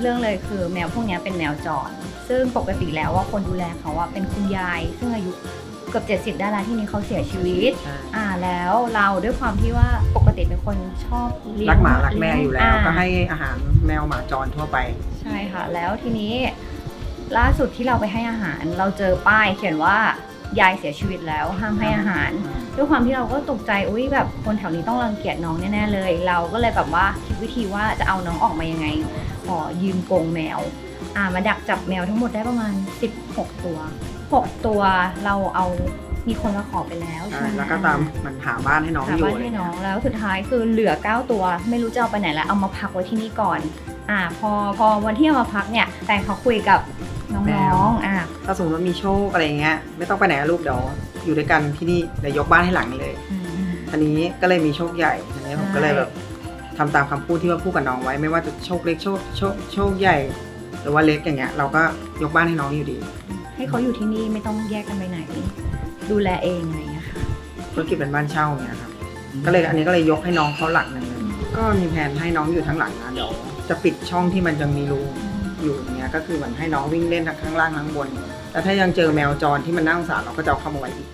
เรื่องเลยคือแมวพวกนี้เป็นแมวจร ซึ่งปกติแล้วว่าคนดูแลเขาว่าเป็นคุณยาย ซึ่งอายุ กือบ70ได้แล้วที่นี้เขาเสียชีวิตใช่อ่าแล้วเราด้วยความที่ว่าปกติเป็นคนชอบเลี้ยงรักหมารักแมวอยู่แล้วาก็ให้อาหารแมวหมาจรทั่วไป ใช่ค่ะ แล้วทีนี้ ล่าสุดที่เราไปให้อาหาร เราเจอป้ายเขียนว่ายายเสียชีวิตแล้วห้ามให้อาหาร ด้วยความที่เราก็ตกใจอุ้ยแบบคนแถวนี้ต้องรังเกียจน้องแน่ๆเลย เราก็เลยแบบว่าคิดวิธีว่าจะเอาน้องออกมายังไงขอยืมกรงแมว อ่ามาดักจับแมวทั้งหมดได้ประมาณ 16 ตัว 6 ตัวเราเอามีคนมาขอไปแล้วใช่ใช่ไหมแล้วก็ตามมันหาบ้านให้น้องหาอยู่บ้านให้น้องแล้วสุดท้ายคือเหลือ 9 ตัว ไม่รู้จะเอาไปไหนแล้วเอามาพักไว้ที่นี่ก่อน อ่า พอพอวันที่เอามาพักเนี่ยแฟนเขาคุยกับน้องๆอ่าถ้าสมมติว่ามีโชคอะไรเงี้ยไม่ต้องไปไหนนะลูกเดี๋ยวอยู่ด้วยกันที่นี่เดี๋ยวยกบ้านให้หลังเลยอืมอันนี้ก็เลยมีโชคใหญ่อันนี้ผมใช่ก็เลยแบบทำตามคำพูดที่ว่าพูดกับน้องไว้ไม่ว่าจะโชคเล็กโชคโชคโชคใหญ่ห รือว่าเล็กอย่างเงี้ยเราก็ยกบ้านให้น้องอยู่ดี ให้เขาอยู่ที่นี่ไม่ต้องแยกกันไปไหน ดูแลเองอะไรอย่างเงี้ยค่ะธุรกิจเป็นบ้านเช่าเนี่ยครับก็เลยอันนี้ก็เลยยกให้น้องเขาหลังหนึ่งเลยก็มีแผนให้น้องอยู่ทั้งหลังนะเดี๋ยวจะปิดช่องที่มันยังมีรูอยู่อย่างเงี้ยก็คือเหมันให้น้องวิ่งเล่นทั้งข้างล่างทั้งบนแล้วถ้ายังเจอแมวจรที่มันน่าสงสารเราก็จะเอาเข้ามาไว้อีก